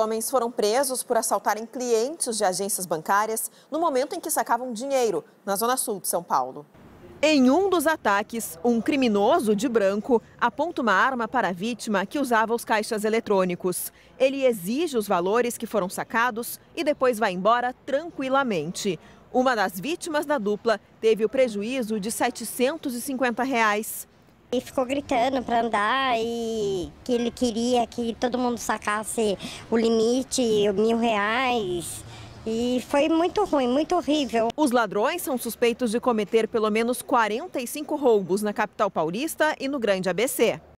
Homens foram presos por assaltarem clientes de agências bancárias no momento em que sacavam dinheiro na zona sul de São Paulo. Em um dos ataques, um criminoso de branco aponta uma arma para a vítima que usava os caixas eletrônicos. Ele exige os valores que foram sacados e depois vai embora tranquilamente. Uma das vítimas da dupla teve o prejuízo de 750 reais. E ficou gritando para andar e que ele queria que todo mundo sacasse o limite, mil reais. E foi muito ruim, muito horrível. Os ladrões são suspeitos de cometer pelo menos 45 roubos na capital paulista e no Grande ABC.